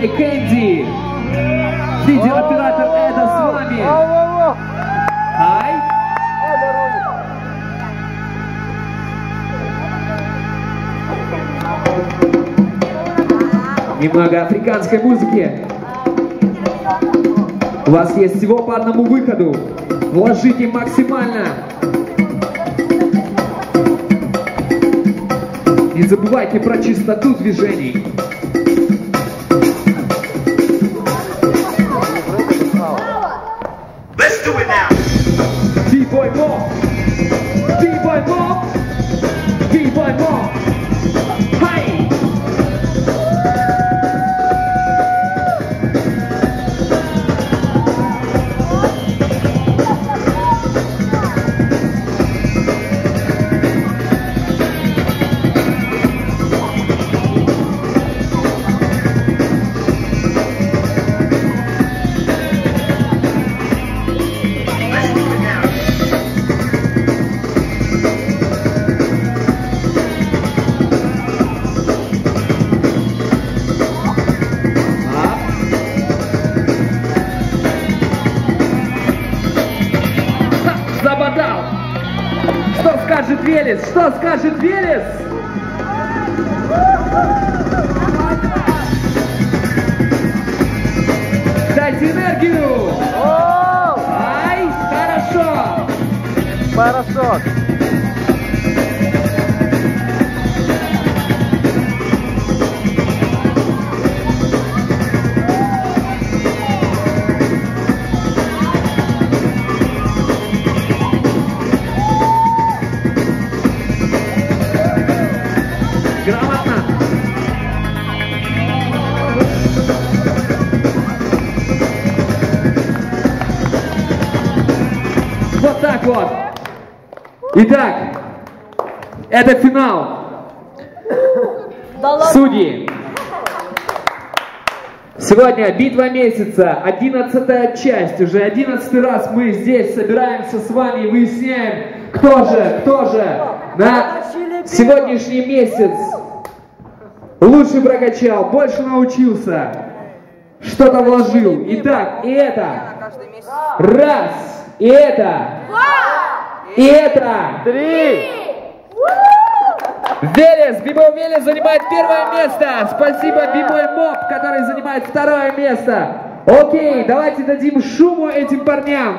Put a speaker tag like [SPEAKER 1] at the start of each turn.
[SPEAKER 1] диджей Кэнди. Видеооператор Эда с вами. Ай. Немного африканской музыки. У вас есть всего по одному выходу. Вложите максимально. Не забывайте про чистоту движений.
[SPEAKER 2] Do it now.
[SPEAKER 1] B-boy mob. B-boy mob. B-boy mob. Скажет Велес? Что скажет Велес? Дайте энергию! Ай, хорошо!
[SPEAKER 3] Порошок.
[SPEAKER 1] Грамотно! Вот так вот. Итак, это финал. Судьи. Сегодня битва месяца, одиннадцатая часть, уже одиннадцатый раз мы здесь собираемся с вами и выясняем, кто же, кто же на сегодняшний месяц лучше прокачал, больше научился, что-то вложил. Итак, и это раз, и это, и это.
[SPEAKER 3] Три.
[SPEAKER 1] Велес, Бибой Велес занимает первое место. Спасибо Бибой Моб, который занимает второе место. Окей, давайте дадим шуму этим парням.